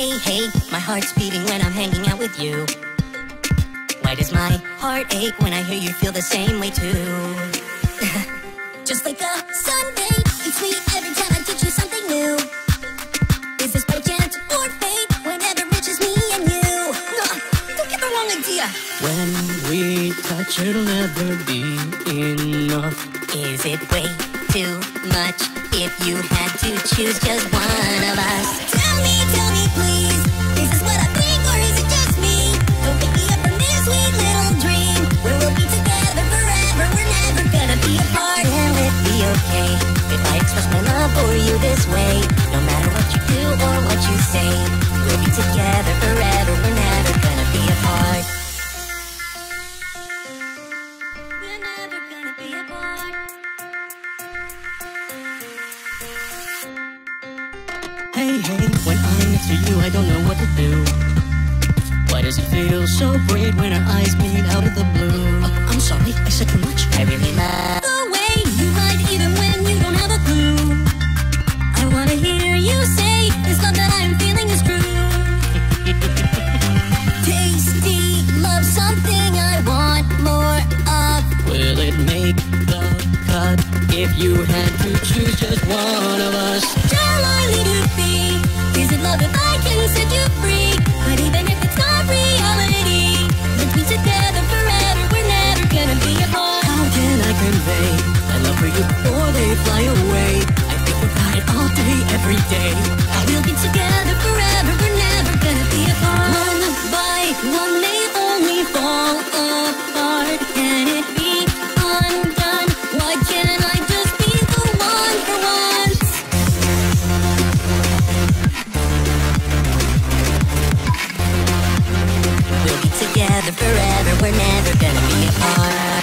Hey, hey, my heart's beating when I'm hanging out with you. Why does my heart ache when I hear you feel the same way too? Just like a Sunday, it's me every time I teach you something new. Is this by chance or fate? Whenever just me and you. Ugh, don't get the wrong idea. When we touch, it'll never be enough. Is it way too much if you had to choose just one of us? Tell me, tell for you this way? No matter what you do or what you say, we'll be together forever. We're never gonna be apart. We're never gonna be apart. Hey, hey, when I'm next to you, I don't know what to do. Why does it feel so great when our eyes meet out of the blue? If you had to choose just one of us? Shall I leave you be? Is it love if I can set you free? But even if it's not reality, let's be together forever. We're never gonna be apart. How can I convey my love for you before they fly away? I think about it all day, every day. forever. We're never gonna be apart.